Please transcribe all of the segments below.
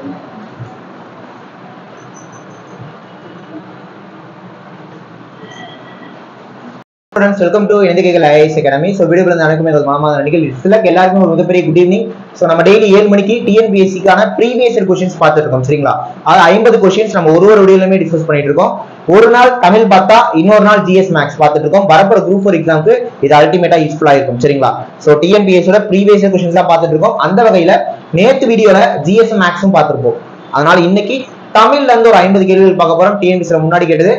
Thank you. Students welcome to எந்திரிகள் IAS academy so video பிறந்த அனைக்கும் எங்கள் மாமா நடிகள் சிலக்கு எல்லாருக்கும் ஒரு மிகப்பெரிய குட் ஈவினிங் ஸோ நம்ம டெய்லி ஏழு மணிக்கு டிஎன்பிஎஸ்சிக்கான ப்ரீவியஸ் இயர் கொஸ்டின்ஸ் பார்த்துட்டு இருக்கோம். சரிங்களா? அது ஐம்பது கொஸ்டின்ஸ் நம்ம ஒரு ஒரு வீடியோலுமே டிஸ்கஸ் பண்ணிட்டு இருக்கோம். ஒரு நாள் தமிழ் பார்த்தா இன்னொரு நாள் ஜிஎஸ் மேக்ஸ் பார்த்துட்டு இருக்கோம். வரப்போற குரூப் ஃபோர் எக்ஸாமுக்கு இது அல்டிமேட்டா யூஸ்ஃபுல்லாக இருக்கும் சரிங்களா? ஸோ டிஎன்பிஎஸ்சியோட ப்ரீவியஸ் இயர் கொஸ்டின்ஸ் தான் பார்த்துட்டு இருக்கோம். அந்த வகையில நேத்து வீடியோல ஜிஎஸ் மேக்ஸும் பார்த்துருப்போம். அதனால இன்னைக்கு தமிழ்ல இருந்து ஒரு ஐம்பது கேள்விகள் பார்க்க போறோம். டிஎன்பிஎஸ்சில முன்னாடி கேட்டது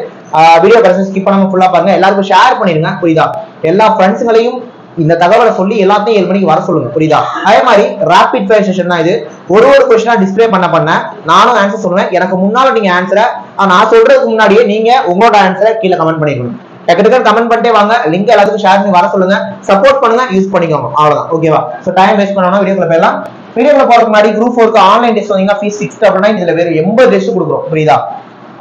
வீடியோ பர்சன் ஸ்கிப் பண்ணாம ஃபுல்லா பாருங்க. எல்லாருக்கும் ஷேர் பண்ணிருங்க புரியுதா? எல்லா ஃப்ரெண்ட்ஸுங்களையும் இந்த தகவலை சொல்லி எல்லாத்தையும் ஏழு மணிக்கு வர சொல்லுங்க. புரியுதா? அதே மாதிரி ரேபிட் ஃபயர் செஷன் தான் இது. ஒரு ஒரு கொஸ்டினா டிஸ்ப்ளே பண்ண பண்ண நானும் ஆன்சர் சொல்லுவேன். எனக்கு முன்னால நீங்க ஆன்சரை நான் சொல்றதுக்கு முன்னாடியே நீங்க உங்களோட ஆன்சரை கீழே கமெண்ட் பண்ணிருக்கணும் டக்கு டக்கு கமெண்ட் பண்ணிட்டே வாங்க. லிங்க் எல்லாத்துக்கும் ஷேர் பண்ணி வர சொல்லுங்க. சப்போர்ட் பண்ணுங்க யூஸ் பண்ணிக்கோங்க. அவ்வளவுதான். ஓகேவா சோ டைம் வேஸ்ட் பண்ணணும் வீடியோக்குள்ள போயிடலாம். வீடியோக்குள்ள போறதுக்கு முன்னாடி குரூப் ஃபோருக்கு ஆன்லைன் டெஸ்ட் வந்தீங்கன்னா ஃபீஸ் சிக்ஸ் டபுள் நைன் இதுல வெறும் எண்பது டெஸ்ட் கொடுக்குறோம். புரியுதா?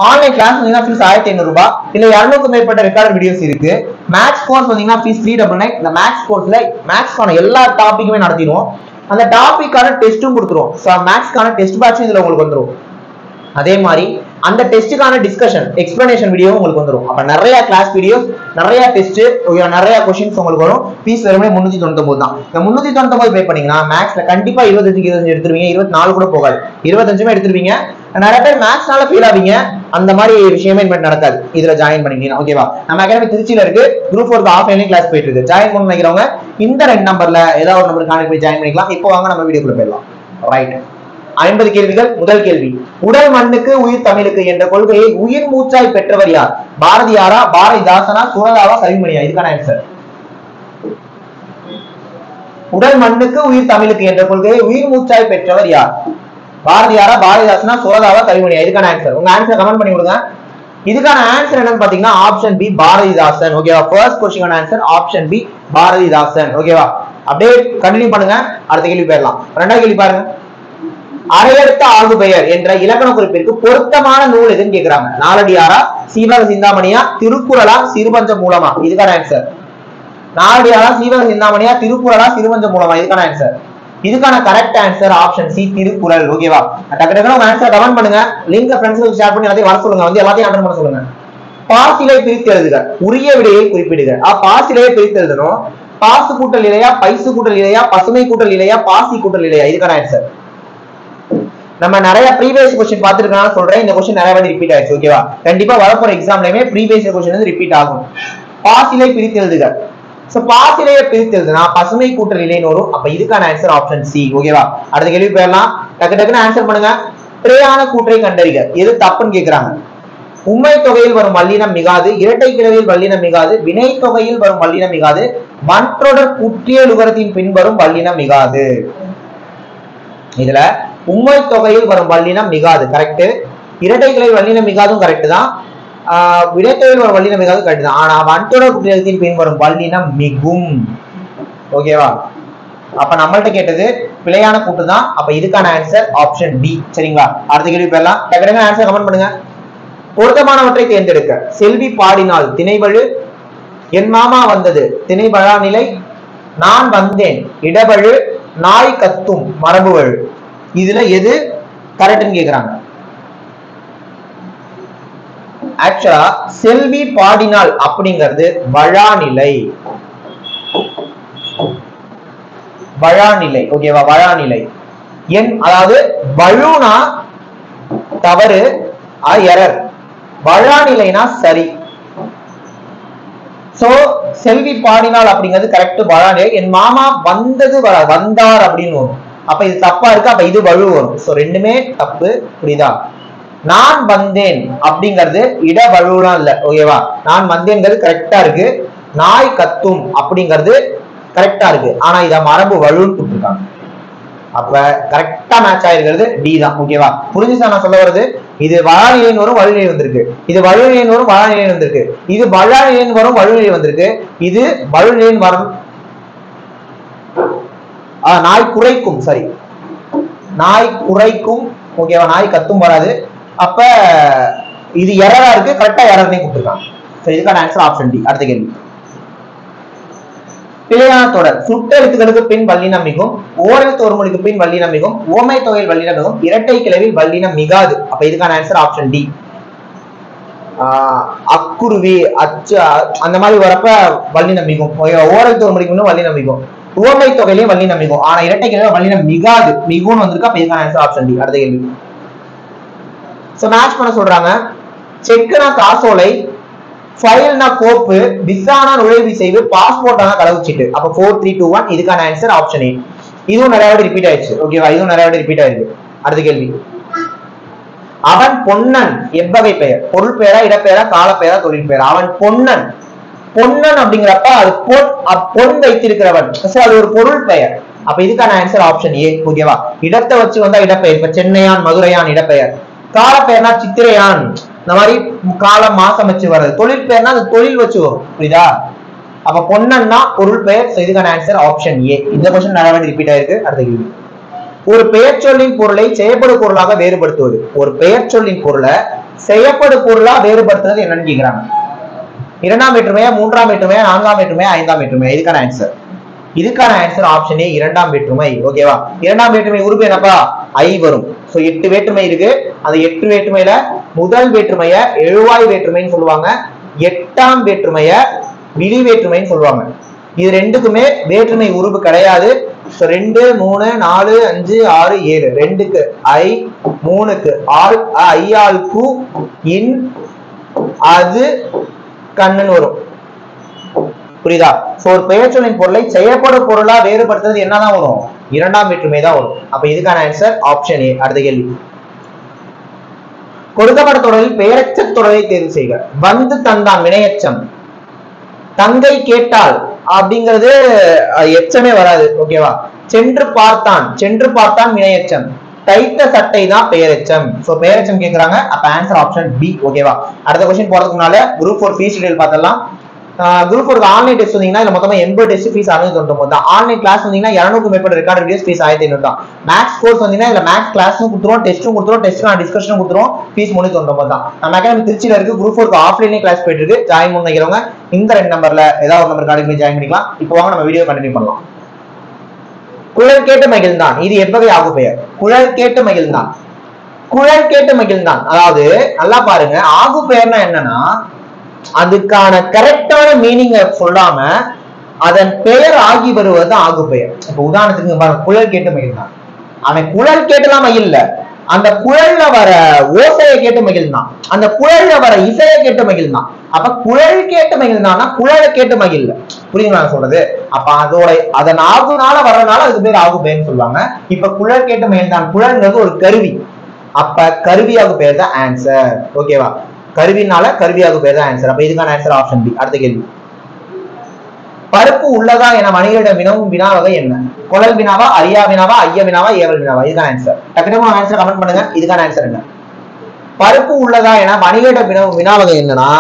ஆன்லைன் கிளாஸ் பார்த்தீங்கன்னா ஃபீஸ் ஆயிரத்தி ஐநூறுபா ரூபாய் இல்ல இருநூறுக்கும் மேற்பட்ட ரெக்கார்ட் வீடியோஸ் இருக்கு. மேக்ஸ் கோர்ஸ் பார்த்தீங்கன்னா ஃபீஸ் த்ரீ டபுள் நைன் இந்த மேக்ஸ் கோர்ஸ்ல மேக்ஸ்க்கான எல்லா டாபிக்குமே நடத்திடுவோம். அந்த டாப்பிக்கான டெஸ்ட்டும் கொடுத்துருவோம். ஸோ மேக்ஸ்க்கான டெஸ்ட் பேட்சும் இதுல உங்களுக்கு வந்துரும். அதே மாதிரி அந்த டெஸ்ட்டுக்கான டிஸ்கஷன் எக்ஸ்பிளனேஷன் வீடியோ உங்களுக்கு வந்துடும் அப்ப நிறைய கிளாஸ் வீடியோஸ் நிறைய டெஸ்ட் நிறைய கொஸ்டின்ஸ் உங்களுக்கு வரும். ஃபீஸ் வெறுமனே முன்னூத்தி தொண்ணூத்தொம்பது தான். இந்த முன்னூத்தி தொண்ணூத்தி பே பண்ணீங்கன்னா மேக்ஸ்ல கண்டிப்பா இருபத்தஞ்சு இருபத்தஞ்சு எடுத்துருவீங்க. இருபத்தி நாலு கூட போகாது. இருபத்தஞ்சுமே எடுத்துருவீங்க. நிறைய பேர் மேக்ஸ்னால ஃபீல் ஆவீங்க. அந்த மாதிரி விஷயமே இனிமேல் நடக்காது. இதுல ஜாயின் பண்ணிக்கலாம் ஓகேவா நம்ம அகாடமி திருச்சியில இருக்கு. குரூப் ஃபோர் ஆஃப்லைன்லயும் கிளாஸ் போயிட்டு இருக்கு. ஜாயின் பண்ண நினைக்கிறவங்க இந்த ரெண்டு நம்பர்ல ஏதாவது ஒரு நம்பர் கான்டெக்ட் போய் ஜாயின் பண்ணிக்கலாம். இப்போ வாங்க நம்ம வீடியோக்குள்ள போயிடலாம். ரைட் ஐம்பது கேள்விகள் முதல் கேள்வி. உடல் மண்ணுக்கு உயிர் தமிழுக்கு என்ற கொள்கையை உயிர் மூச்சாய் பெற்றவர் யார்? பாரதியாரா பாரதிதாசனா சுரதாவா கவிமணியா இதுக்கான ஆன்சர் உடல் மண்ணுக்கு உயிர் தமிழுக்கு என்ற கொள்கையை உயிர் மூச்சாய் பெற்றவர் யார்? பாரதியாரா பாரதிதாசனா சுரதாவா கவிமணியா இதுக்கான ஆன்சர் உங்க ஆன்சர் கமெண்ட் பண்ணி கொடுங்க. இதுக்கான ஆன்சர் என்னன்னு பாத்தீங்கன்னா ஆப்ஷன் பி பாரதிதாசன். ஓகேவா first question answer option B Bharathidasan. ஓகேவா அப்படியே கண்டினியூ பண்ணுங்க. அடுத்த கேள்வி போயிடலாம். ரெண்டாவது கேள்வி பாருங்க. அரையெடுத்த ஆகு பெயர் என்ற இலக்கண குறிப்பிற்கு பொருத்தமான நூல் எதுன்னு கேக்குறாங்க. நாலடியாரா சீவக சிந்தாமணியா திருக்குறளா சிறுபஞ்ச மூலமா? இதுக்கான ஆன்சர் நாலடியாரா சீவக சிந்தாமணியா திருக்குறளா சிறுபஞ்ச மூலமா? இதுக்கான ஆன்சர் இதுக்கான correct answer option C Thirukkural. ஓகேவா டக்கு டக்குனு உங்க ஆன்சர் கமெண்ட் பண்ணுங்க. லிங்க் ஃப்ரெண்ட்ஸ்க்கு ஷேர் பண்ணி எல்லாத்தையும் வர சொல்லுங்க. வந்து எல்லாத்தையும் அட்டன் பண்ண சொல்லுங்க. பாசிலை பிரித்து எழுதுக. உரிய விடையை குறிப்பிடுக. ஆ பாசிலையை பிரித்து எழுதணும். பாசு கூட்டல் இல்லையா பைசு கூட்டல் இல்லையா பசுமை கூட்டல் இல்லையா பாசி கூட்டல் இல்லையா இதுக்கான ஆன்சர் நம்ம நிறைய ப்ரீவியஸ் கொஸ்டின் பார்த்துருக்கனால சொல்றேன். இந்த கொஸ்டின் நிறைய வாட்டி ரிப்பீட் ஆயிடுச்சு ஓகேவா கண்டிப்பா வரப்போற எக்ஸாம்லயுமே ப்ரீவியஸ் கொஸ்டின் வந்து ரிப்பீட் ஆகும். பாசிலை பிரித்து எழுதுக. சோ பாசிலையை பிரித்து எழுதுனா பசுமை கூட்டல் நிலைன்னு வரும் அப்ப இதுக்கான ஆன்சர் ஆப்ஷன் சி ஓகேவா அடுத்த கேள்வி போயிடலாம். டக்கு டக்குன்னு ஆன்சர் பண்ணுங்க. பிழையான கூற்றை கண்டறிக. எது தப்புன்னு கேக்குறாங்க. உண்மை தொகையில் வரும் வல்லினம் மிகாது இரட்டை கிழவியில் வல்லினம் மிகாது வினை தொகையில் வரும் வல்லினம் மிகாது மற்றொடர் குற்றியலுகரத்தின் பின்வரும் வல்லினம் மிகாது. இதுல உண்மை தொகையில் வரும் வல்லினம் மிகாது கரெக்டு இரட்டை வல்லினம் மிகாதும் கரெக்ட் தான். விடைத்தொகையில் வரும் வல்லினம் மிகாது கரெக்ட் தான். ஆனா வன்தொடர் குற்றத்தில் பின் வரும் வல்லினம் மிகும். ஓகேவா அப்ப நம்மள்ட்ட கேட்டது பிழையான கூட்டு தான். அப்ப இதுக்கான ஆன்சர் ஆப்ஷன் பி சரிங்களா? அடுத்த கேள்வி போயிடலாம். டக்குனு ஆன்சர் கமெண்ட் பண்ணுங்க. பொருத்தமானவற்றை தேர்ந்தெடுக்க. செல்வி பாடினால் திணைவழு என் மாமா வந்தது திணைவழா நிலை நான் வந்தேன் இடவழு நாய் கத்தும் மரபுவழு. இதுல எது கரெக்ட்னு கேக்குறாங்க. ஆக்சுவலா செல்வி பாடினால் அப்படிங்கிறது வழாநிலை. வழாநிலை ஓகேவா வழாநிலை. என் அதாவது வழுனா தவறு எரர் வழாநிலைனா சரி. சோ செல்வி பாடினால் அப்படிங்கிறது கரெக்ட் வழாநிலை. என் மாமா வந்தது வந்தார் அப்படின்னு வரும். அப்ப இது தப்பா இருக்கு அப்ப இது வலு வரும் சோ ரெண்டுமே தப்பு. புரியுதா? நான் வந்தேன் அப்படிங்கிறது இட வலுலாம் இல்ல. ஓகேவா நான் வந்தேங்கிறது கரெக்டா இருக்கு. நாய் கத்தும் அப்படிங்கிறது கரெக்டா இருக்கு. ஆனா இத மரபு வலுன்னு கொடுத்துருக்காங்க அப்ப கரெக்டா மேட்ச் ஆயிருக்கிறது டி தான். ஓகேவா புரிஞ்சுச்சா நான் சொல்ல வருது இது வளநிலையின் வரும் வலுநிலை வந்திருக்கு. இது வலுநிலையின் வரும் வளாநிலை வந்திருக்கு. இது வளநிலையின் வரும் வலுநிலை வந்திருக்கு. இது வலுநிலையின் வரும் நாய் குறைக்கும் சரி நாய் குறைக்கும் ஓகேவா நாய் கத்தும் வராது. அப்ப இது எரரா இருக்கு கரெக்டா எரர்னே கொடுத்துருக்காங்க சரி இதுக்கான ஆன்சர் ஆப்ஷன் டி அடுத்த கேள்வி. பிழையான தொடர். சுட்டெழுத்துகளுக்கு பின் வல்லினம் மிகும் ஓரெழுத்து ஒரு மொழிக்கு பின் வல்லினம் மிகும் ஓமை தொகையில் வல்லினம் மிகும் இரட்டை கிளவில் வல்லினம் மிகாது அப்ப இதுக்கான ஆன்சர் ஆப்ஷன் டி அக்குருவி அச்சு அந்த மாதிரி வரப்ப வல்லினம் மிகும் ஓரெழுத்து ஒரு மொழிக்கு முன்னும் வல்லினம் மிகும் ஓமை தொகையிலேயே வல்லினம் மிகும் ஆனா இரட்டை கிளவில் வல்லினம் மிகாது. மிகும்னு வந்திருக்கு? அப்ப இதுக்கான ஆன்சர் ஆப்ஷன் டி அடுத்த கேள்வி. சோ மேட்ச் பண்ண சொல்றாங்க. செக்குனா காசோலை ஃபைல்னா கோப்பு விசானா நுழைவு செய்து பாஸ்போர்ட்டான கலவுச்சிட்டு அப்ப ஃபோர் த்ரீ டூ ஒன் இதுக்கான ஆன்சர் ஆப்ஷன் ஏ இதுவும் நிறைய வாட்டி ரிப்பீட் ஆயிடுச்சு. ஓகேவா இதுவும் நிறைய வாட்டி ரிப்பீட் ஆயிருக்கு. அடுத்த கேள்வி. அவன் பொன்னன் எவ்வகை பெயர்? பொருள் பெயரா இடப்பெயரா காலப்பெயரா தொழில் பெயரா? அவன் பொன்னன். பொன்னன் அப்படிங்கிறப்ப அது பொன் பொன் வைத்திருக்கிறவன். சோ அது ஒரு பொருள் பெயர். அப்ப இதுக்கான ஆன்சர் ஆப்ஷன் ஏ ஓகேவா இடத்தை வச்சு வந்தா இடப்பெயர். இப்ப சென்னையான் மதுரையான் இடப்பெயர். கால பெயர்னா சித்திரையான். இந்த மாதிரி காலம் மாசம் வச்சு வர்றது. தொழில் பெயர்னா அது தொழில் வச்சு வரும். புரியுதா? அப்ப பொன்னன்னா பொருள் பெயர். இதுக்கான ஆன்சர் ஆப்ஷன் ஏ இந்த கொஸ்டின் நிறைய வாட்டி ரிப்பீட் ஆயிருக்கு. அடுத்த கேள்வி. ஒரு பெயர் சொல்லின் பொருளை செயற்படு பொருளாக வேறுபடுத்துவது. ஒரு பெயர் சொல்லின் பொருளை செய்யப்படு பொருளா வேறுபடுத்துறது என்னன்னு கேக்குறாங்க. இரண்டாம் வேற்றுமையா மூன்றாம் வேற்றுமையா நான்காம் வேற்றுமையா ஐந்தாம் வேற்றுமையா? இதுக்கான ஆன்சர் இதுக்கான ஆன்சர் ஆப்ஷன் ஏ இரண்டாம் வேற்றுமை. ஓகேவா இரண்டாம் வேற்றுமை உறுப்பு என்னப்பா? ஐ வரும். சோ எட்டு வேற்றுமை இருக்கு. அந்த எட்டு வேற்றுமையில முதல் வேற்றுமைய எழுவாய் வேற்றுமைன்னு சொல்லுவாங்க. எட்டாம் வேற்றுமைய விழி வேற்றுமைன்னு சொல்லுவாங்க. இது ரெண்டுக்குமே வேற்றுமை உருவு கிடையாது. ஸோ ரெண்டு மூணு நாலு அஞ்சு ஆறு ஏழு. ரெண்டுக்கு ஐ மூணுக்கு ஆள் ஐ ஆள் கு இன் அது கண்ணன் வரும். புரியுதா? சோ ஒரு பெயர்ச்சொல்லின் பொருளை செய்யப்படும் பொருளா வேறுபடுத்துறது என்னதான் வரும்? இரண்டாம் வேற்றுமை தான் வரும். அப்ப இதுக்கான ஆன்சர் ஆப்ஷன் ஏ அடுத்த கேள்வி. கொடுக்கப்பட்ட தொடரில் பெயரச்ச தொடரை தேர்வு செய்க. வந்து தந்தான் வினையச்சம். தங்கை கேட்டால் அப்படிங்கிறது எச்சமே வராது. ஓகேவா சென்று பார்த்தான். சென்று பார்த்தான் வினையச்சம். தைத்த சட்டை தான் பெயரெச்சம் சோ பெயரெச்சம் கேக்குறாங்க. அப்ப ஆன்சர் ஆப்ஷன் பி ஓகேவா அடுத்த கொஸ்டின் போறதுக்கு முன்னால குரூப் ஃபோர் ஃபீஸ் டீடைல் பார்த்தலாம் குரூப் ஃபோருக்கு ஆன்லைன் டெஸ்ட் வந்தீங்கன்னா இதுல மொத்தமா எண்பது டெஸ்ட் ஃபீஸ் அறுநூத்தி தொண்ணூத்தி தான். ஆன்லைன் கிளாஸ் வந்தீங்கன்னா இரநூறுக்கு மேற்பட்ட ரெக்கார்ட் வீடியோஸ் ஃபீஸ் ஆயிரத்தி ஐநூறு தான். மேக்ஸ் கோர்ஸ் வந்தீங்கன்னா இதுல மேக்ஸ் கிளாஸும் கொடுத்துருவோம் டெஸ்ட்டும் கொடுத்துரும் டெஸ்ட்டும் டிஸ்கஷனும் கொடுத்துரும் ஃபீஸ் முன்னூத்தி தொண்ணூத்தி தான். நம்ம அகாடமி திருச்சியில இருக்கு. குரூப் ஃபோர் ஆஃப்லைனே கிளாஸ் போயிட்டு இருக்கு. ஜாயின் பண்ணிக்கிறவங்க இந்த ரெண்டு நம்பர்ல ஏதாவது ஒரு நம்பர் கார்டு ஜாயின் பண்ணிக்கலாம். இப்போ வாங்க நம்ம வீடியோ கண்டினியூ பண்ணலாம். குழல் கேட்டு மகிழ்ந்தான். இது எவ்வகை ஆகு பெயர்? குழல் கேட்டு மகிழ்ந்தான். குழல் கேட்டு மகிழ்ந்தான். அதாவது நல்லா பாருங்க. ஆகு பெயர்னா என்னன்னா அதுக்கான கரெக்டான மீனிங்க சொல்லாம அதன் பெயர் ஆகி வருவது ஆகு பெயர். இப்ப உதாரணத்துக்கு பாருங்க. குழல் கேட்டு மகிழ்ந்தான். அவன் குழல் கேட்டுலாம்? மகிழ்ல அந்த குழல்ல வர ஓசையை கேட்டு மகிழ்ந்தான். அந்த குழல்ல வர இசையை கேட்டு மகிழ்ந்தான். அப்ப குழல் கேட்டு மகிழ்ந்தான்னா குழலை கேட்டு மகிழ்ல. புரியுங்களா நான் சொல்றது? அப்ப அதோட அதன் ஆகுனால வர்றதுனால அதுக்கு பேர் ஆகு பெயர்னு சொல்லுவாங்க. இப்ப குழல் கேட்டு மேல்தான். குழல்ங்கிறது ஒரு கருவி. அப்ப கருவியாகு பேர் தான் ஆன்சர் ஓகேவா கருவினால கருவியாக பேர் தான் ஆன்சர் அப்ப இதுக்கான ஆன்சர் ஆப்ஷன் பி அடுத்த கேள்வி. பருப்பு உள்ளதா என மனிதரிடம் வினவும் வினா வகை என்ன? குழல் வினாவா அரியா வினாவா ஐயா வினாவா ஏவல் வினாவா? இதுக்கான ஆன்சர் டக்குனு ஆன்சர் கமெண்ட் பண்ணுங்க. இதுக்கான ஆன்சர் என்ன? பருப்பு உள்ளதா என வணிகட வினவும் வினா வகை என்னன்னா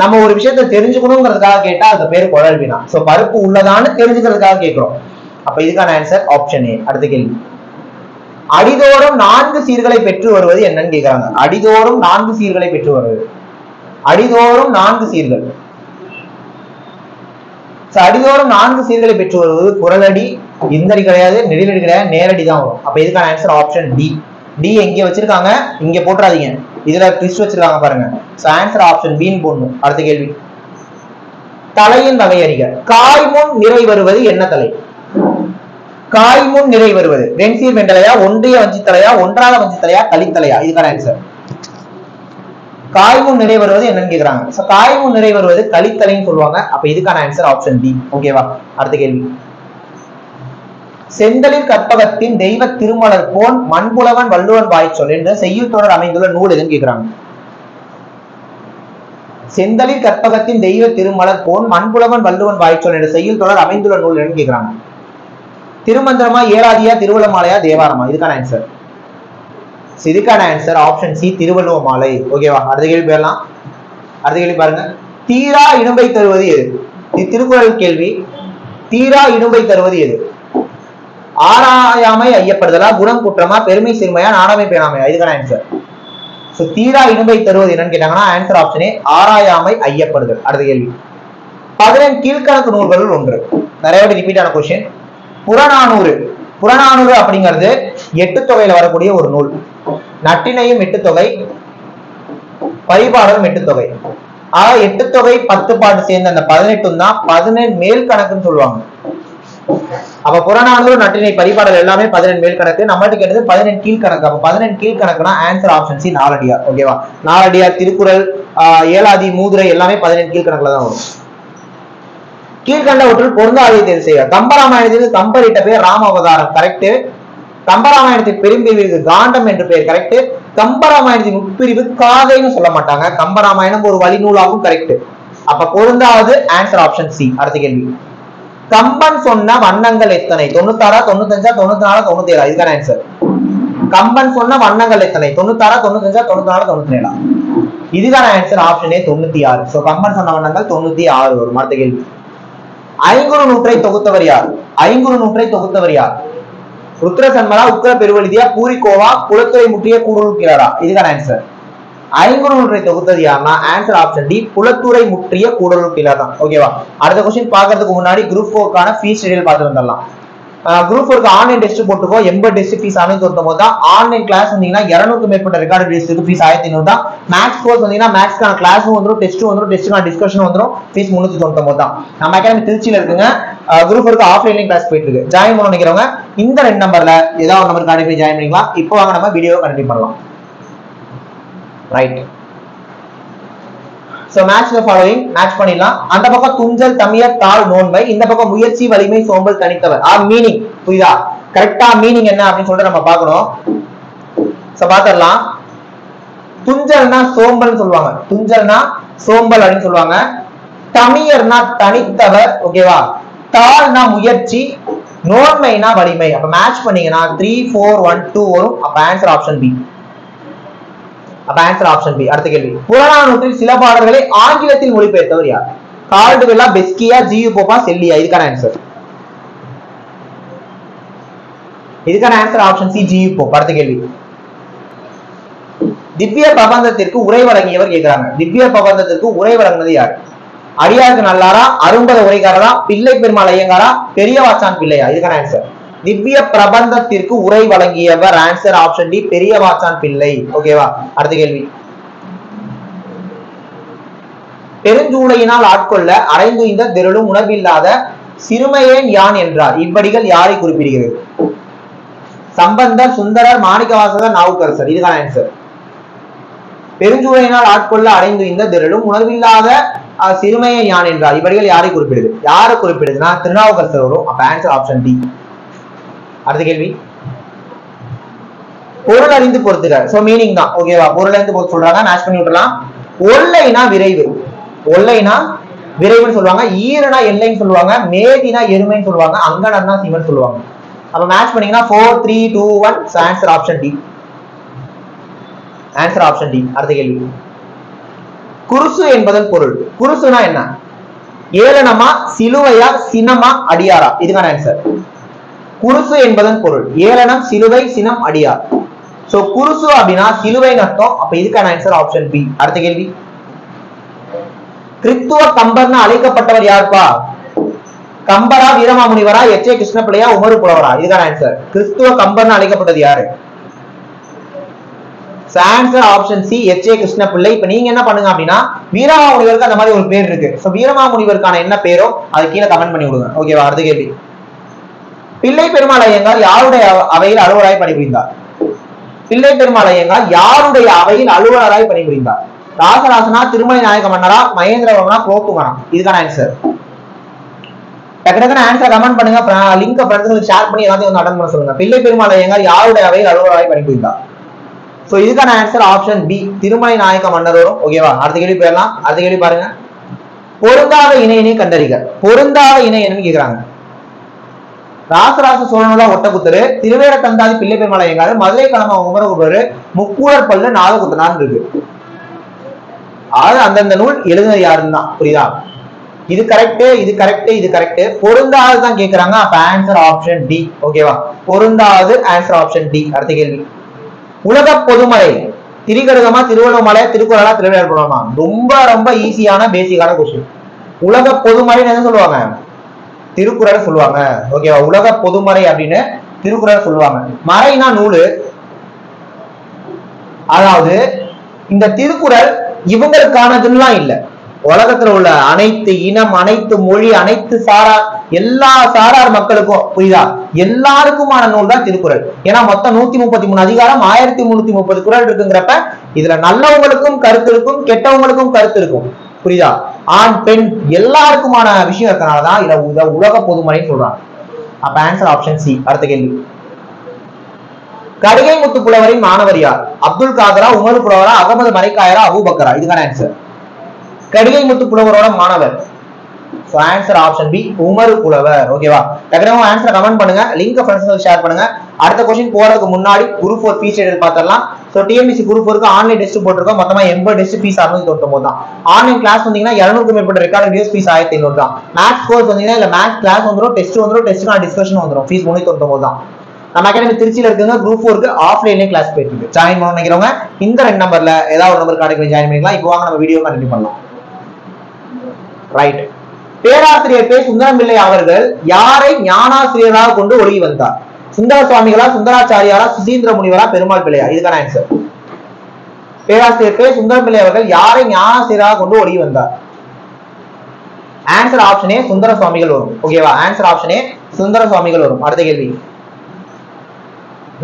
நம்ம ஒரு விஷயத்தை தெரிஞ்சுக்கணுங்கிறதுக்காக கேட்டா அதுக்கு பேர் குழல் வினா. சோ பருப்பு உள்ளதான்னு தெரிஞ்சுக்கிறதுக்காக கேட்கிறோம். அப்ப இதுக்கான ஆன்சர் ஆப்ஷன் ஏ அடுத்த கேள்வி. அடிதோறும் நான்கு சீர்களை பெற்று வருவது என்னன்னு கேக்குறாங்க. அடிதோறும் நான்கு சீர்களை பெற்று வருவது. அடிதோறும் நான்கு சீர்கள். அடிதோறும் நான்கு சீர்களை பெற்று வருவது குரலடி இந்தடி கிடையாது நெடிலடி கிடையாது நேரடி தான் வரும். அப்ப இதுக்கான ஆன்சர் ஆப்ஷன் டி டி எங்க வச்சிருக்காங்க? இங்க போட்டுறாதீங்க. இதுல ட்விஸ்ட் வச்சிருக்காங்க பாருங்க. சோ ஆன்சர் ஆப்ஷன் பீன் போடணும். அடுத்த கேள்வி. தலையின் வகை அறிக. காய் முன் நிறை வருவது என்ன தலை? காய் முன் நிறை வருவது. வெண்சீர் வெண்டலையா ஒன்றிய வஞ்சி தலையா ஒன்றாத வஞ்சி தலையா கலித்தலையா இதுக்கான ஆன்சர் காய் முன் நிறை வருவது என்னன்னு கேக்குறாங்க. சோ காய் முன் நிறை வருவது கலித்தலைன்னு சொல்லுவாங்க. அப்ப இதுக்கான ஆன்சர் ஆப்ஷன் பி ஓகேவா அடுத்த கேள்வி. செந்தலின் கற்பகத்தின் தெய்வ திருமலர் போன் மண்புலவன் வள்ளுவன் வாய்ச்சொல் என்ற செய்யுள் தொடர் அமைந்துள்ள நூல் எதுன்னு கேக்குறாங்க. செந்தலின் கற்பகத்தின் தெய்வ திருமலர் போன் மண்புலவன் வள்ளுவன் வாய்ச்சொல் என்ற செய்யுள் தொடர் அமைந்துள்ள நூல் என்னன்னு கேக்குறாங்க. திருமந்திரமா ஏராதியா திருவள்ளமாலையா தேவாரமா? இதுக்கான ஆன்சர் இதுக்கான ஆன்சர் ஆப்ஷன் சி திருவள்ளுவ மாலை ஓகேவா அடுத்த கேள்வி போயிடலாம். அடுத்த கேள்வி பாருங்க. தீரா இடும்பை தருவது எது? இது திருக்குறள் கேள்வி. தீரா இடும்பை தருவது எது? ஆராயாமை ஐயப்படுதலா குணம் குற்றமா பெருமை சிறுமையா நாணமை பேணாமையா? இதுக்கான ஆன்சர் சோ தீரா இனிமை தருவது என்னன்னு கேட்டாங்கன்னா ஆன்சர் ஆப்ஷனே ஆராயாமை ஐயப்படுதல். அடுத்த கேள்வி. பதினெண் கீழ்கணக்கு நூல்களுள் ஒன்று. நிறைய வாட்டி ரிப்பீட் ஆன கொஸ்டின் புறநானூறு. புறநானூறு அப்படிங்கிறது எட்டு தொகையில வரக்கூடிய ஒரு நூல். நட்டினையும் எட்டு தொகை பரிபாடலும் எட்டு தொகை. ஆக எட்டு தொகை பத்து பாட்டு சேர்ந்த அந்த பதினெட்டும் தான் பதினெண் மேல் கணக்குன்னு சொல்லுவாங்க. அப்ப புறநானூறு நட்டினை பரிபாடல் எல்லாமே பதினெண்டு மேல் கணக்கு. நம்மளுக்கு கேட்டது பதினெண்டு கீழ் கணக்கு அப்ப பதினெண்டு கீழ் கணக்குனா ஆன்சர் ஆப்ஷன் சி நாலடியார் ஓகேவா நாலடியார் திருக்குறள் ஆஹ் ஏலாதி மூதுரை எல்லாமே பதினெண்டு கீழ் கணக்குல தான் வரும். கீழ்கண்டவற்றுள் பொருந்தாதை தேர்வு செய்ய கம்பராமாயணத்தில் கம்பரிட்ட பேர் ராம அவதாரம் கரெக்ட் கம்பராமாயணத்தின் பெரும்பிரிவு காண்டம் என்று பெயர். கரெக்ட் கம்பராமாயணத்தின் உட்பிரிவு காதைன்னு சொல்ல மாட்டாங்க. கம்பராமாயணம் ஒரு வழிநூலாகவும் கரெக்ட் அப்ப பொருந்தாவது ஆன்சர் ஆப்ஷன் சி அடுத்த கேள்வி. கம்பன் சொன்ன வண்ணங்கள் எத்தனை? தொண்ணூத்தாறா தொண்ணூத்தஞ்சா தொண்ணூத்தி நாலா தொண்ணூத்தி ஏழா இதுதான் ஆன்சர் கம்பன் சொன்ன வண்ணங்கள் எத்தனை? தொண்ணூத்தாறா தொண்ணூத்தஞ்சா தொண்ணூத்தி நாலா தொண்ணூத்தி ஏழா இதுதான் ஆன்சர் ஆப்ஷனே தொண்ணூத்தி ஆறு சோ கம்பன் சொன்ன வண்ணங்கள் தொண்ணூத்தி ஆறு வரும். அடுத்த கேள்வி. ஐங்குறு நூற்றை தொகுத்தவர் யார்? ஐங்குறு நூற்றை தொகுத்தவர் யார்? ருத்ர சன்மரா உக்கர பெருவழுதியா பூரிக்கோவா குளத்துறை முற்றிய கூடுகிறாரா இதுதான் ஆன்சர் ஐங்குறு தொகுத்தது யாருன்னா ஆன்சர் ஆப்ஷன் டி குலத்துறை முற்றிய கூடலூர் கிளர் தான். ஓகேவா அடுத்த கொஸ்டின் பாக்குறதுக்கு முன்னாடி குரூப் ஃபோர்க்கான ஃபீஸ் ஷெடியூல் பார்த்துட்டு வந்துடலாம் குரூப் ஃபோருக்கு ஆன்லைன் டெஸ்ட் போட்டுக்கோ. எண்பது டெஸ்ட் ஃபீஸ் ஆனது தொட்டும் போது தான் ஆன்லைன் கிளாஸ் வந்தீங்கன்னா இரநூறுக்கு மேற்பட்ட ரெக்கார்டு டெஸ்ட்டுக்கு ஃபீஸ் ஆயிரத்தி ஐநூறு தான். மேக்ஸ் கோர்ஸ் வந்தீங்கன்னா மேக்ஸ்க்கான கிளாஸும் வந்துடும் டெஸ்ட்டும் வந்துடும் டெஸ்ட்டுக்கான டிஸ்கஷன் வந்துடும் ஃபீஸ் முன்னூத்தி தொண்ணூத்தி தான். நம்ம அகாடமி திருச்சியில இருக்குங்க. குரூப் ஃபோருக்கு ஆஃப்லைன்லையும் கிளாஸ் போயிட்டு இருக்கு. ஜாயின் பண்ண நினைக்கிறவங்க இந்த ரெண்டு நம்பர்ல ஏதாவது ஒரு நம்பருக்கு அனுப்பி ஜாயின் பண்ணிக்கலாம். இப்போ வாங்க நம்ம வீடியோ கண்டினியூ பண்ணலாம். Right so match the following match பண்ணிடலாம். அந்த பக்கம் துஞ்சல் தமிழர் தாழ் நோன்மை இந்த பக்கம் முயற்சி வலிமை சோம்பல் தனித்தவர் ஆ மீனிங் புரியுதா? கரெக்டா மீனிங் என்ன அப்படின்னு சொல்லிட்டு நம்ம பார்க்கணும். சோ பாத்திரலாம் துஞ்சல்னா சோம்பல் சொல்லுவாங்க. துஞ்சல்னா சோம்பல் அப்படின்னு சொல்லுவாங்க. தமிழர்னா தனித்தவர் ஓகேவா தாழ்னா முயற்சி நோன்மைனா வலிமை. அப்ப மேட்ச் பண்ணீங்கன்னா த்ரீ ஃபோர் ஒன் டூ வரும். அப்ப ஆன்சர் ஆப்ஷன் பி அப்ப ஆன்சர் ஆப்ஷன் பி அடுத்த கேள்வி. புறநானூற்றில் சில பாடல்களை ஆங்கிலத்தில் மொழிபெயர்த்தவர் யார்? கால்டு வெல்லா பெஸ்கியா ஜியு போபா செல்லியா. இதுக்கான ஆன்சர் இதுக்கான answer option C G U Pope அடுத்த கேள்வி. திவ்ய பிரபந்தத்திற்கு உரை வழங்கியவர் கேட்கிறாங்க திவ்ய பிரபந்தத்திற்கு உரை வழங்கினது யார்? அடியாருக்கு நல்லாரா அரும்பத உரைக்காரரா பிள்ளை பெருமாள் ஐயங்காரா பெரியவாச்சான் பிள்ளையா? இதுக்கான ஆன்சர் திவ்ய பிரபந்தத்திற்கு உரை வழங்கியவர் ஆன்சர் ஆப்ஷன் டி பெரியவாச்சான் பிள்ளை. ஓகேவா அடுத்த கேள்வி. பெருஞ்சூளையினால் ஆட்கொள்ள அடைந்து திரளும் உணர்வில்லாத சிறுமையேன் யான் என்றார். இப்படிகள் யாரை குறிப்பிடுகிறது? சம்பந்தர் சுந்தரர் மாணிக்கவாசகர் நாவுக்கரசர். இதுதான் ஆன்சர் பெருஞ்சூழையினால் ஆட்கொள்ள அடைந்து இந்த திரளும் உணர்வில்லாத சிறுமையை யான் என்றார். இப்படிகள் யாரை குறிப்பிடுது? யாரை குறிப்பிடுதுன்னா திருநாவுக்கரசர் வரும் அப்ப ஆன்சர் ஆப்ஷன் டி அடுத்த கேள்வி. பொருள் அறிந்து பொறுத்துக்க சோ மீனிங் தான். ஓகேவா பொருள் அறிந்து பொறுத்து சொல்றாங்க. மேட்ச் பண்ணி விட்டுலாம் ஒல்லைனா விரைவு. ஒல்லைனா விரைவுன்னு சொல்லுவாங்க. ஈரனா எல்லைன்னு சொல்லுவாங்க. மேதினா எருமைன்னு சொல்லுவாங்க. அங்கனர்னா சிவன் சொல்லுவாங்க. அப்ப மேட்ச் பண்ணீங்கன்னா four three two one answer option D answer option D அடுத்த கேள்வி. குருசு என்பதன் பொருள். குருசுனா என்ன? ஏளனமா சிலுவையா சினமா அடியாரா? இதுக்கான ஆன்சர் குருசு என்பதன் பொருள். ஏளனம் சிலுவை சினம் அடியார். சோ குருசு அப்படின்னா சிலுவை அர்த்தம். அப்ப இதுக்கான ஆன்சர் ஆப்ஷன் பி அடுத்த கேள்வி. கிறித்துவ கம்பர்னு அழைக்கப்பட்டவர் யாருப்பா? கம்பரா வீரமாமுனிவரா எச். ஏ. கிருஷ்ணபிள்ளையா உமரு புலவரா? இதுதான் ஆன்சர் கிறிஸ்துவ கம்பர்னு அழைக்கப்பட்டது யாரு? Answer option C H. A. Krishnapillai இப்ப நீங்க என்ன பண்ணுங்க அப்படின்னா வீரமாமுனிவருக்கு அந்த மாதிரி ஒரு பேர் இருக்கு. வீரமாமுனிவருக்கான என்ன பேரோ அது கீழே கமெண்ட் பண்ணி விடுங்க. ஓகேவா அடுத்த கேள்வி. பிள்ளை பெருமாள் ஐயங்கார் யாருடைய அவையில் அலுவலராய் பணிபுரிந்தார்? பிள்ளை பெருமாள் ஐயங்கார் யாருடைய அவையில் அலுவலராய் பணிபுரிந்தார்? ராசராசனா திருமலை நாயக மன்னரா மகேந்திரவனா குலோத்துங்கனா இதுக்கான ஆன்சர் டக்கு டக்குனு ஆன்சர் கமெண்ட் பண்ணுங்க லிங்க் ஃப்ரெண்ட்ஸுங்களுக்கு ஷேர் பண்ணி எல்லாத்தையும் வந்து அட்டன் பண்ண சொல்லுங்க. பிள்ளை பெருமாள் ஐயங்கார் யாருடைய அவையில் அலுவலராய் பணிபுரிந்தார்? சோ இதுக்கான answer option B Tirumalai Nayakka மன்னர் வரும் ஓகேவா அடுத்த கேள்வி போயிடலாம். அடுத்த கேள்வி பாருங்க. பொருந்தாத இணையினை கண்டறிக. பொருந்தாத இணை என்னன்னு ராசராச சோழனோட ஒட்டக்குத்தரு திருவேற தந்தாதி பிள்ளை பெருமாள் ஐயங்காரு மதுரை கிழமை உமரகுபரு முக்கூடர் பல்லு நாதகுத்தனார் இருக்கு. அதாவது அந்தந்த நூல் எழுதுனது யாருன்னு? தான் புரியுதா? இது கரெக்ட் இது கரெக்ட் இது கரெக்ட் பொருந்தாது தான் கேக்குறாங்க. அப்ப ஆன்சர் ஆப்ஷன் டி ஓகேவா பொருந்தாது ஆன்சர் ஆப்ஷன் டி அடுத்த கேள்வி. உலக பொதுமறை. திரிகடுகமா திருவண்ணாமலை திருக்குறளா திருவிழா ரொம்ப ரொம்ப ஈஸியான பேசிக்கான கொஸ்டின் உலக பொதுமறைன்னு என்ன சொல்லுவாங்க? திருக்குறள் சொல்லுவாங்க. ஓகேவா உலக பொதுமறை அப்படின்னு திருக்குறள் சொல்லுவாங்க. மறைனா நூலு. அதாவது இந்த திருக்குறள் இவங்களுக்கானதுலாம் இல்ல. உலகத்துல உள்ள அனைத்து இனம் அனைத்து மொழி அனைத்து சாரா எல்லா சாரார் மக்களுக்கும் புரியுதா? எல்லாருக்குமான நூல் தான் திருக்குறள். ஏன்னா மொத்தம் நூத்தி முப்பத்தி மூணு அதிகாரம் ஆயிரத்தி முன்னூத்தி முப்பது குறள் இருக்குங்கிறப்ப இதுல நல்லவங்களுக்கும் கருத்து இருக்கும் கெட்டவங்களுக்கும் கருத்து இருக்கும். புரியுதா? ஆண் பெண் எல்லாருக்குமான விஷயம் இருக்கனாலதான் இத உத உலக பொதுமறைன்னு சொல்றாங்க. அப்ப ஆன்சர் ஆப்ஷன் சி அடுத்த கேள்வி. கடிகை முத்து புலவரின் மாணவர் யார்? அப்துல் காதரா உமர் புலவரா அகமது மரைக்காயரா அபுபக்கரா? இதுக்கான ஆன்சர் கடிகை முத்து புலவரோட மாணவர். So answer option B Umar Pulavar. ஓகேவா டக்குனவும் ஆன்சர் கமெண்ட் பண்ணுங்க. லிங்க் ஃப்ரெண்ட்ஸ் ஷேர் பண்ணுங்க. அடுத்த கொஸ்டின் போறதுக்கு முன்னாடி குரூப் ஃபோர் ஃபீச்சர் ஷெடியூல் பார்த்துடலாம் so TNPSC group work online test போட்டிருக்கோம். மொத்தமாக எண்பது டெஸ்ட் ஃபீஸ் அறுநூத்தி தொண்ணூத்தி தான். ஆன்லைன் கிளாஸ் வந்தீங்கன்னா இரநூறுக்கு மேற்பட்ட ரெக்கார்டு வீடியோஸ் ஃபீஸ் ஆயிரத்தி ஐநூறு தான். மேத்ஸ் கோர்ஸ் வந்தீங்கன்னா இல்லை மேத்ஸ் கிளாஸ் வந்துடும் டெஸ்ட் வந்துடும் டெஸ்ட்டுக்கான டிஸ்கஷன் வந்துடும் ஃபீஸ் முன்னூத்தி தொண்ணூத்தி தான். நம்ம அகாடமி திருச்சியில் இருக்குங்க குரூப் ஒர்க்கு ஆஃப்லைன்லேயே கிளாஸ் போயிட்டு இருக்கு ஜாயின் பண்ண நினைக்கிறவங்க இந்த ரெண்டு நம்பர்ல ஏதாவது ஒரு நம்பர் கார்டு ஜாயின் பண்ணிக்கலாம். இப்போ வாங்க நம்ம வீடியோ கண்டினியூ பண்ணலாம். ரைட் பேராசிரியர் பே சுந்தரம் பிள்ளை அவர்கள் யாரை ஞானாசிரியராக கொண்டு ஒழுகி வந்தார்? சுந்தர சுவாமிகளா சுந்தராச்சாரியாரா சுசீந்திர முனிவரா பெருமாள் பிள்ளையா? இதுதான் ஆன்சர் பேராசிரியர் பே சுந்தரம் பிள்ளை அவர்கள் யாரை ஞானாசிரியராக கொண்டு ஒளி வந்தார்? ஆன்சர் ஆப்ஷனே சுந்தர சுவாமிகள் வரும். ஓகேவா ஆன்சர் ஆப்ஷனே சுந்தர சுவாமிகள் வரும். அடுத்த கேள்வி.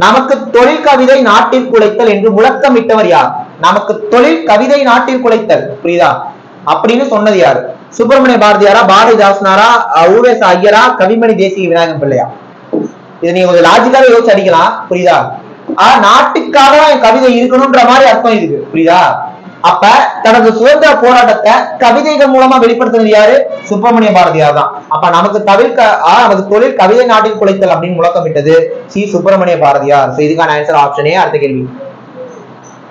நமக்கு தொழில் கவிதை நாட்டில் குலைத்தல் என்று முழக்கமிட்டவர் யார்? நமக்கு தொழில் கவிதை நாட்டில் குலைத்தல். புரியுதா? அப்படின்னு சொன்னது யாரு? சுப்பிரமணிய பாரதியாரா பாரதிதாசனாரா ஊவேஸ் ஐயரா கவிமணி தேசிய விநாயகம் பிள்ளையா? இது நீங்க கொஞ்சம் லாஜிக்காவே யோசிச்சு அடிக்கலாம். புரியுதா? ஆஹ் நாட்டுக்காக தான் என் கவிதை இருக்கணும்ன்ற மாதிரி அர்த்தம் இருக்கு புரியுதா? அப்ப தனது சுதந்திர போராட்டத்தை கவிதைகள் மூலமா வெளிப்படுத்தினது யாரு? சுப்பிரமணிய பாரதியார் தான். அப்ப நமக்கு தவிர்க்க ஆ, நமக்கு தொழில் கவிதை நாட்டில் குலைத்தல் அப்படின்னு முழக்கமிட்டது சி. சுப்பிரமணிய பாரதியார். இதுக்கான ஆன்சர் ஆப்ஷனே அடுத்த கேள்வி.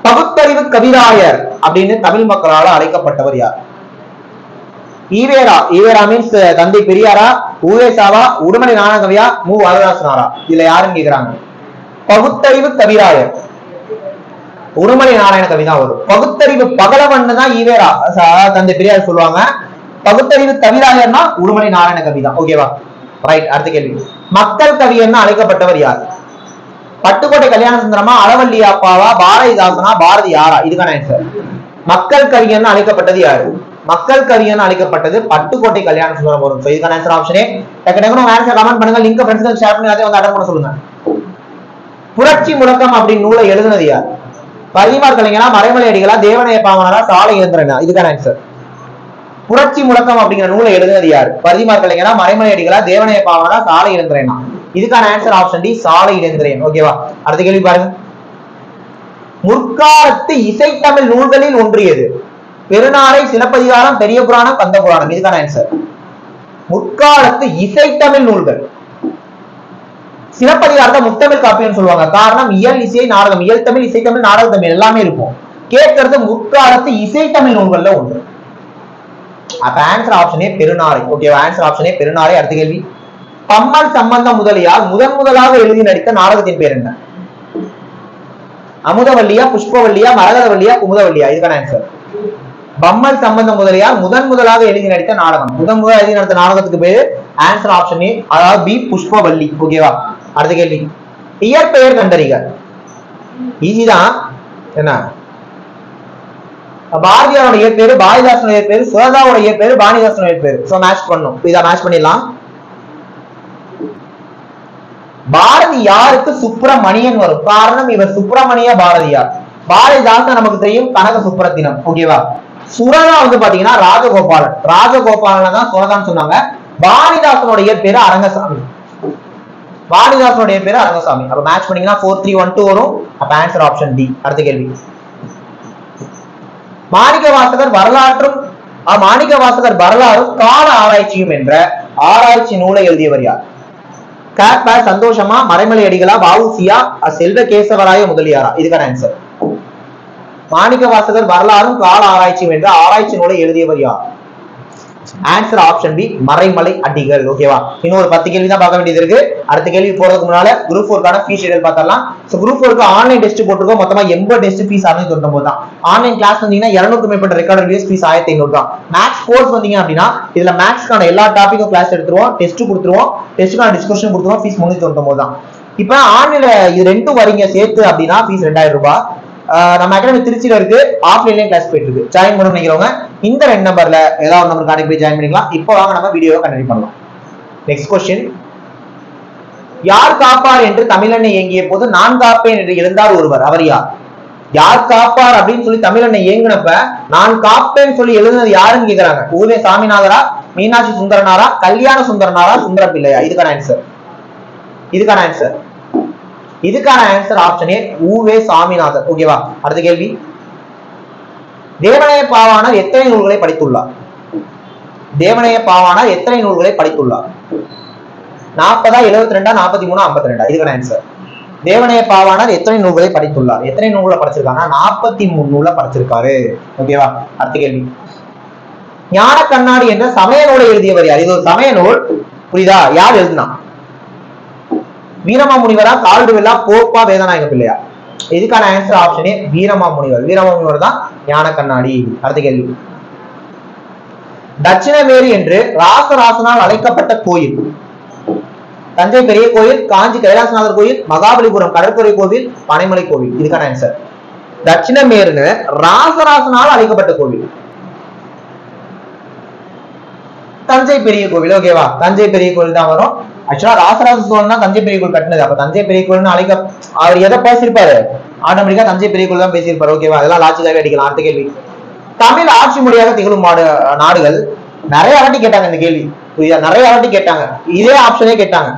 பகுத்தறிவு கவிராயர் அப்படின்னு தமிழ் மக்களால் அழைக்கப்பட்டவர் யார்? ஈவேரா ஈவேரா மீன்ஸ் தந்தை பெரியாரா ஊவேசாவா உடுமலை நானகவியா மு. வரதாசனாரா? இதுல யாருன்னு கேக்குறாங்க? பகுத்தறிவு கவிராயர். உடுமலை நாராயண கவி தான் வரும் பகுத்தறிவு பகலவன் தான் ஈவேரா தந்தை பெரியார் சொல்லுவாங்க. பகுத்தறிவு கவிராயர்னா உடுமலை நாராயண கவி தான் ஓகேவா ரைட் அடுத்த கேள்வி. மக்கள் கவி என்ன அழைக்கப்பட்டவர் யார்? பட்டுக்கோட்டை கல்யாண சுந்தரமா அளவல்லி அப்பாவா பாரதிதாசனா பாரதி யாரா? இதுக்கான ஆன்சர் மக்கள் கவிஞன் அழைக்கப்பட்டது யாரு? மக்கள் கவிஞன் அழைக்கப்பட்டது பட்டுக்கோட்டை கல்யாண சுந்தரம் வரும் So, இதுக்கான ஆன்சர் ஆப்ஷனே டக்கு டக்குனு ஆன்சர் கமெண்ட் பண்ணுங்க. லிங்க் ஃப்ரெண்ட்ஸ் ஷேர் பண்ணி எல்லாத்தையும் வந்து அட்டன் பண்ண சொல்லுங்க. புரட்சி முழக்கம் அப்படின்னு நூலை எழுதுனது யார்? பரிமார் கலைஞரா மறைமலை அடிகளா தேவனைய பாவனரா சாலை இயந்திரனா? இதுக்கான ஆன்சர் புரட்சி முழக்கம் அப்படிங்கிற நூலை எழுதுனது யார்? பரிமார் கலைஞரா மறைமலை அடிகளா தேவனைய பாவனரா சாலை இயந்திரனா? இதுக்கான ஆன்சர் ஆப்ஷன் டி சாலை இயந்திரன். ஓகேவா அடுத்த கேள்வி பாருங்க. முற்காலத்து இசைத்தமிழ் நூல்களில் ஒன்றியது. பெருநாரை சிலப்பதிகாரம் பெரிய புராணம் கந்த புராணம். இதுக்கான ஆன்சர் முற்காலத்து இசைத்தமிழ் நூல்கள். சிலப்பதிகாரத்தை முத்தமிழ் காப்பியம்னு சொல்லுவாங்க. காரணம் இயல் இசை நாடகம். இயல் தமிழ் இசைத்தமிழ் நாடக தமிழ் எல்லாமே இருக்கும். கேட்கறது முற்காலத்து இசைத்தமிழ் நூல்கள்ல ஒன்று. அப்ப ஆன்சர் ஆப்ஷனே பெருநாரை ஓகேவா ஆன்சர் ஆப்ஷனே பெருநாரை அடுத்த கேள்வி. பம்மல் சம்பந்தம் முதலியார் முதன் முதலாக எழுதி நடித்த நாடகத்தின் பேர் என்ன? அமுதவல்லியா புஷ்பவல்லியா மரகதவல்லியா குமுதவல்லியா? இதுக்கான ஆன்சர் பம்மல் சம்பந்தம் முதலியார் முதன் முதலாக எழுதி நடித்த நாடகம். முதன் முதல் எழுதி நடத்த நாடகத்துக்கு பேரு ஆன்சர் ஆப்ஷன் ஏ அதாவது பி புஷ்பவல்லி. ஓகேவா அடுத்த கேள்வி. இயற்பெயர் கண்டறிக. ஈஸி தான். என்ன? பாரதியாரோட இயற்பேரு பாரதிதாசனோட இயற்பேரு சுரதாவோட இயற்பேரு பாரதிதாசனோட இயற்பேரு சோ மேட்ச் பண்ணும். இதை மேட்ச் பண்ணிடலாம். பாரதி யாருக்கு சுப்பிரமணியன் வரும்? காரணம் இவர் சுப்பிரமணிய பாரதியார். பாரதிதாசன் நமக்கு தெரியும் கனக சுப்ரத்தினம் ஓகேவா சுரதா வந்து பாத்தீங்கன்னா ராஜகோபாலன். ராஜகோபாலன் தான் சுரதான்னு சொன்னாங்க. வாணிதாசனுடைய பேரு அரங்கசாமி. வாணிதாசனுடைய பேரு அரங்கசாமி. அப்ப மேட்ச் பண்ணீங்கன்னா ஃபோர் த்ரீ ஒன் டூ வரும். அப்ப ஆன்சர் ஆப்ஷன் டி அடுத்த கேள்வி. மாணிக்க வாசகர் வரலாற்றும் அஹ், மாணிக்க வாசகர் வரலாறும் கால ஆராய்ச்சியும் என்ற ஆராய்ச்சி நூலை எழுதியவர் யார்? கேப்ப சந்தோஷமா மறைமலை அடிகளா வாவுசியா செல்வ கேசவராய முதலியாரா? இதுக்கான ஆன்சர் மாணிக்க வாசகர் வரலாறும் கால ஆராய்ச்சியும் என்ற ஆராய்ச்சி நூலை எழுதியவர் யார்? Answer option B Maraimalai Adigal. ஓகேவா இன்னும் ஒரு பத்து கேள்வி தான் பார்க்க வேண்டியது இருக்கு. அடுத்த கேள்வி போறதுக்கு முன்னால குரூப் ஃபோர்க்கான ஃபீஸ் ஷெடியூல் பார்த்தரலாம் ஸோ குரூப் ஃபோருக்கு ஆன்லைன் டெஸ்ட் போட்டுருக்கோம். மொத்தமா எண்பது டெஸ்ட் ஃபீஸ் அறுநூத்தி தொண்ணூறு தான். ஆன்லைன் கிளாஸ் வந்தீங்கன்னா இருநூறுக்கு மேற்பட்ட ரெக்கார்டட் வீடியோஸ் ஃபீஸ் ஆயிரத்தி ஐநூறு தான். மேக்ஸ் கோர்ஸ் வந்தீங்க அப்படின்னா இதுல மேக்ஸ்க்கான எல்லா டாப்பிக்கும் கிளாஸ் எடுத்துருவோம். டெஸ்ட் கொடுத்துருவோம். டெஸ்ட்டுக்கான டிஸ்கஷன் கொடுத்துருவோம். ஃபீஸ் முன்னூத்தி தொண்ணூறு தான். இப்போ ஆன்லைன்ல இது ரெண்டும் வரீங்க சேர்த்து அப்படின்னா ஃபீஸ் ரெண்டாயிரம் ரூபாய். நம்ம அகாடமி திருச்சியில இருக்கு. ஆஃப்லைன்லயும் கிளாஸ் போயிட்டு இருக்கு. ஜாயின் பண்ணணும் நினைக்கிறவங்க இந்த ரெண்டு நம்பர்ல ஏதாவது ஒரு நம்பர் கான்டெக்ட் போய் ஜாயின் பண்ணிக்கலாம். இப்போ வாங்க நம்ம வீடியோவை கண்டினியூ பண்ணலாம். நெக்ஸ்ட் கொஸ்டின் யார் காப்பார் என்று தமிழனை இயங்கிய போது நான் காப்பேன் என்று எழுந்தார் ஒருவர். அவர் யார்? யார் காப்பார் அப்படின்னு சொல்லி தமிழனை இயங்கினப்ப நான் காப்பேன்னு சொல்லி எழுதுனது யாருன்னு கேக்குறாங்க? ஊவே சாமிநாதரா மீனாட்சி சுந்தரனாரா கல்யாண சுந்தரனாரா சுந்தர பிள்ளையா இதுக்கான ஆன்சர் இதுக்கான ஆன்சர் இதுக்கான answer option A U. Ve. Saminathan. ஓகேவா அடுத்த கேள்வி. தேவனைய பாவாணர் எத்தனை நூல்களை படித்துள்ளார்? தேவனைய பாவாணர் எத்தனை நூல்களை படித்துள்ளார்? நாற்பதா எழுபத்தி ரெண்டா நாற்பத்தி மூணா ஐம்பத்தி ரெண்டா இதுக்கான ஆன்சர் தேவனைய பாவாணர் எத்தனை நூல்களை படித்துள்ளார்? எத்தனை நூல்களை படிச்சிருக்காங்கன்னா நாற்பத்தி மூணு நூலை படிச்சிருக்காரு. ஓகேவா அடுத்த கேள்வி. ஞான கண்ணாடி என்ற சமய நூலை எழுதியவர் யார்? இது ஒரு சமய நூல். புரியுதா? யார் எழுதினா? வீரமா முனிவரா கால்டுவெல்லா போப்பா வேதநாயக பிள்ளையா? இதுக்கான ஆன்சர் ஆப்ஷனே வீரமா முனிவர் வீரமா முனிவர் தான் ஞான கண்ணாடி. அடுத்த கேள்வி. தட்சிணவேரி என்று ராசராசனால் அழைக்கப்பட்ட கோயில். தஞ்சை பெரிய கோயில் காஞ்சி கைலாசநாதர் கோயில் மகாபலிபுரம் கடற்கரை கோவில் பனைமலை கோவில். இதுக்கான ஆன்சர் தட்சிணமேருன்னு ராசராசனால் அழைக்கப்பட்ட கோவில். தஞ்சை பெரிய கோவில். ஓகேவா? தஞ்சை பெரிய கோவில் தான் வரும். ஆக்சுவலா ராசராச சோழன் தான் தஞ்சை பெரிய கோவில் கட்டினது. அப்ப தஞ்சை பெரிய கோவில்னு அழைக்க அவர் எதை பேசியிருப்பாரு? ஆட்டோமேட்டிக்கா தஞ்சை பெரிய கோவில் தான் பேசியிருப்பாரு ஓகேவா அதெல்லாம் லாஜிக்காவே அடிக்கலாம். அடுத்த கேள்வி. தமிழ் ஆட்சி மொழியாக திகழும் மாடு நாடுகள் நிறைய வாட்டி கேட்டாங்க இந்த கேள்வி. புரியுதா? நிறைய வாட்டி கேட்டாங்க. இதே ஆப்ஷனே கேட்டாங்க.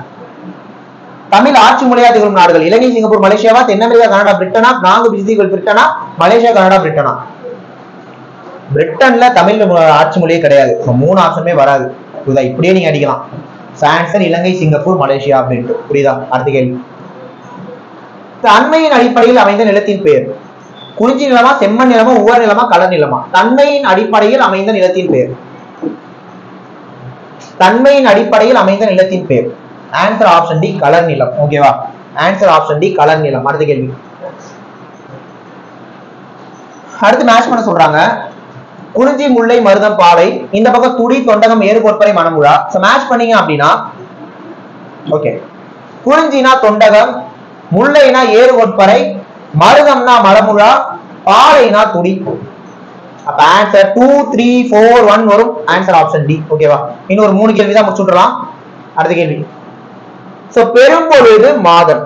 தமிழ் ஆட்சி மொழியாக திகழும் நாடுகள் இலங்கை சிங்கப்பூர் மலேசியாவா? தென் அமெரிக்கா கனடா பிரிட்டனா? நான்கு விதிகள் பிரிட்டனா? மலேசியா கனடா பிரிட்டனா? பிரிட்டன்ல தமிழ் ஆட்சி மொழியே கிடையாது. மூணு ஆப்ஷனுமே வராது. புரியுதா? இப்படியே நீங்க அடிக்கலாம். ஆன்சர் இலங்கை சிங்கப்பூர் மலேசியா அப்படின்ட்டு. புரியுதா? அடுத்த கேள்வி. தன்மையின் அடிப்படையில் அமைந்த நிலத்தின் பெயர். குறிஞ்சி நிலமா செம்மண் நிலமா உவர் நிலமா கலர் நிலமா? தன்மையின் அடிப்படையில் அமைந்த நிலத்தின் பெயர். தன்மையின் அடிப்படையில் அமைந்த நிலத்தின் பெயர். ஆன்சர் ஆப்ஷன் டி கலர் நிலம். ஓகேவா ஆன்சர் ஆப்ஷன் டி கலர் நிலம். அடுத்த கேள்வி. அடுத்து மேட்ச் பண்ண சொல்றாங்க. குறிஞ்சி முல்லை மருதம் பாவை. இந்த பக்கம் துடி தொண்டகம் ஏறு கொற்பரை மணமுழா. ஸோ மேட்ச் பண்ணீங்க அப்படின்னா ஓகே குறிஞ்சினா தொண்டகம் முல்லைனா ஏறு கொற்பரை மருதம்னா மலமுழா பாலைனா துடி. அப்ப answer two three four one வரும். ஆன்சர் ஆப்ஷன் டி ஓகேவா இன்னும் ஒரு மூணு கேள்வி தான் முடிச்சு விட்டுறலாம். அடுத்த கேள்வி. சோ பெரும்பொழுது மாதம்.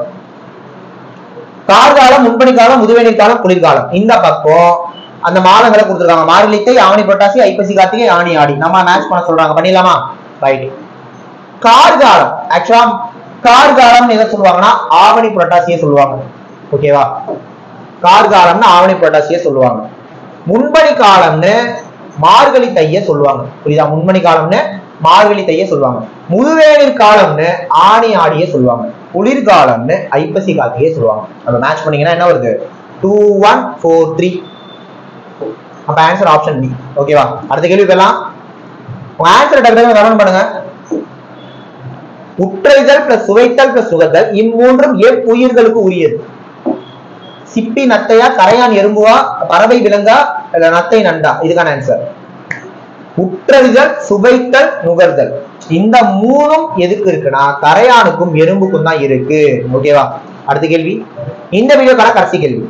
கார்காலம் முன்பணி காலம் முதுவேணி காலம் குளிர்காலம். இந்த பக்கம் அந்த மாதங்களை கொடுத்துருக்காங்க. மார்கழித்தை ஆவணி புரட்டாசி ஐப்பசி கார்த்திகை ஆணி ஆடி. நம்ம மேட்ச் பண்ண சொல்றாங்க. பண்ணிடலாமா? ரைட் கார்காலம் ஆக்சுவலா கார்காலம் எதை சொல்லுவாங்கன்னா? ஆவணி புரட்டாசியை சொல்லுவாங்க. ஓகேவா கார்காலம்னு ஆவணி புரட்டாசியை சொல்லுவாங்க. முன்பணி காலம்னு மார்கழி தைய சொல்லுவாங்க. புரியுதா? முன்மணி காலம்னு மார்கழி தைய சொல்லுவாங்க. முதுவேளிர் காலம்னு ஆணி ஆடியே சொல்லுவாங்க. குளிர்காலம்னு ஐப்பசி காத்தியே சொல்லுவாங்க. நம்ம மேட்ச் பண்ணீங்கன்னா என்ன வருது? டூ ஒன் ஃபோர் த்ரீ அப்ப ஆன்சர் ஆப்ஷன் பி ஓகேவா அடுத்த கேள்வி போயிடலாம். உங்க ஆன்சர் டக்கு கமெண்ட் பண்ணுங்க. உற்றறிதல் பிளஸ் சுவைத்தல் பிளஸ் சுகத்தல் இம்மூன்றும் எவ்வுயிர்களுக்கு உரியது. சிப்பி நத்தையா கரையான் எறும்புவா பறவை விலங்கா இல்ல நத்தை நண்டா? இதுக்கான ஆன்சர் உற்றறிதல் சுவைத்தல் நுகர்தல். இந்த மூணும் எதுக்கு இருக்குன்னா கரையானுக்கும் எறும்புக்கும் தான் இருக்கு. ஓகேவா அடுத்த கேள்வி. இந்த வீடியோக்கான கடைசி கேள்வி.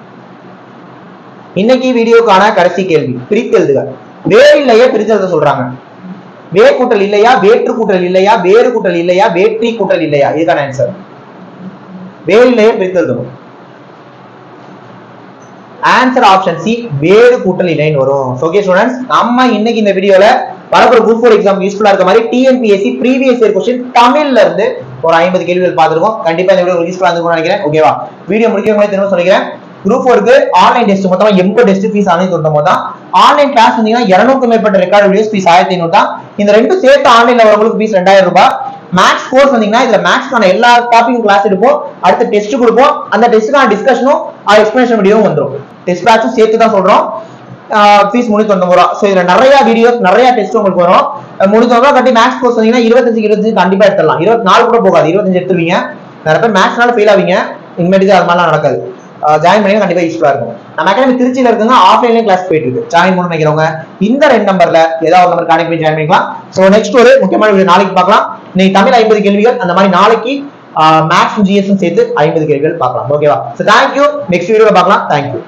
இன்னைக்கு வீடியோக்கான கடைசி கேள்வி. பிரித்து எழுதுக. வேறு இல்லையே பிரித்து சொல்றாங்க. வே கூட்டல் இல்லையா வேற்று கூட்டல் இல்லையா வேறு கூட்டல் இல்லையா வேற்றி கூட்டல் இல்லையா? இதுதான் ஆன்சர் வே இல்லையே பிரித்து எழுதணும் ஆன்சர் ஆப்ஷன் சி வேறு கூட்டல் இல்லைன்னு வரும். ஓகே ஸ்டூடெண்ட்ஸ் நம்ம இன்னைக்கு இந்த வீடியோல வரப்போற குரூப் ஃபோர் எக்ஸாம் யூஸ்ஃபுல்லா இருக்க மாதிரி டிஎன்பிஎஸ்சி ப்ரீவியஸ் இயர் கொஸ்டின் தமிழ்ல இருந்து ஒரு ஐம்பது கேள்விகள் பார்த்துருக்கோம். கண்டிப்பா இந்த வீடியோ யூஸ்ஃபுல்லா இருக்கும்னு நினைக்கிறேன். ஓகேவா வீடியோ முடிக்கிற மாதிரி திரும்ப சொல்லிக்கிறேன். குரூப் ஃபோருக்கு ஆன்லைன் டெஸ்ட் மொத்தமா எண்பது டெஸ்ட் ஃபீஸ் ஆனது தொண்ணூறு தான். ஆன்லைன் கிளாஸ் வந்தீங்கன்னா இருநூறுக்கும் மேற்பட்ட ரெக்கார்டு வீடியோஸ் ஃபீஸ் ஆயிரத்தி ஐநூறு தான். இந்த ரெண்டும் சேர்த்து ஆன்லைன்ல வரவங்களுக்கு ஃபீஸ் ரெண்டாயிரம் ரூபாய். மேக்ஸ் கோர்ஸ் வந்தீங்கன்னா இதுல மேக்ஸ்க்கான எல்லா டாபிக்கும் கிளாஸ் எடுப்போம். அடுத்து டெஸ்ட் கொடுப்போம். அந்த டெஸ்ட்டுக்கான டிஸ்கஷனும் எக்ஸ்பிளேஷன் வீடியோவும் வந்துடும் டெஸ்ட் பேட்சும் சேர்த்து தான் சொல்றோம். ஃபீஸ் முன்னூத்தி தொண்ணூறு ரூபா. ஸோ இதுல நிறைய வீடியோஸ் நிறைய டெஸ்ட் உங்களுக்கு வரும். முடிஞ்சவங்க கட்டி மேக்ஸ் கோர்ஸ் வந்தீங்கன்னா இருபத்தஞ்சு இருபத்தஞ்சு கண்டிப்பா எடுத்துடலாம். இருபத்தி நாலு கூட போகாது. இருபத்தஞ்சு எடுத்துருவீங்க. நிறைய பேர் மேக்ஸ்னால ஃபெயில் ஆவீங்க. இனிமேட்டு அது மாதிரிலாம் நடக்காது. ஜாயின் பண்ணி கண்டிப்பா யூஸ்ஃபுல்லா இருக்கும். நம்ம அகாடமி திருச்சியில இருக்குங்க ஆஃப்லைன்லயும் கிளாஸ் போயிட்டு இருக்கு. ஜாயின் பண்ண நினைக்கிறவங்க இந்த ரெண்டு நம்பர்ல ஏதாவது ஒரு நம்பர் கனெக்ட் பண்ணி ஜாயின் பண்ணிக்கலாம். ஸோ நெக்ஸ்ட் ஒரு முக்கியமான வீடியோ நாளைக்கு பார்க்கலாம். இன்னைக்கு தமிழ் ஐம்பது கேள்விகள். அந்த மாதிரி நாளைக்கு மேக்ஸ் ஜிஎஸ் சேர்த்து ஐம்பது கேள்விகள் பார்க்கலாம். ஓகேவா ஸோ தேங்க்யூ நெக்ஸ்ட் வீடியோல பார்க்கலாம். தேங்க்யூ